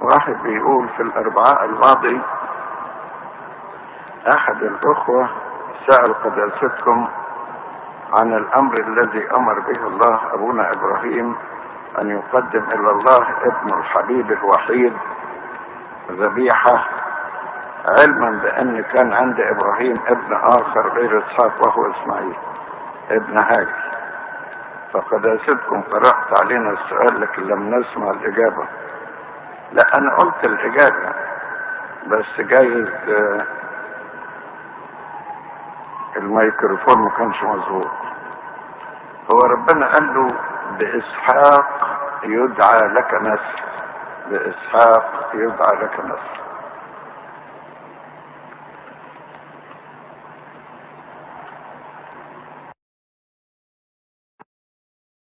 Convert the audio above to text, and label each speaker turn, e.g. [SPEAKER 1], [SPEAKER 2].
[SPEAKER 1] واحد بيقول في الأربعاء الماضي أحد الأخوة سأل قداستكم عن الأمر الذي أمر به الله أبونا إبراهيم أن يقدم إلى الله ابن الحبيب الوحيد ذبيحة علما بأن كان عند إبراهيم ابن اخر غير إسحاق وهو إسماعيل ابن هاجر. فقداستكم قرأت علينا السؤال لكن لم نسمع الإجابة. لا أنا قلت الاجابة بس جايز آه، الميكروفون ما كانش مظبوط. هو ربنا قال له بإسحاق يدعى لك نسل بإسحاق يدعى لك نسل.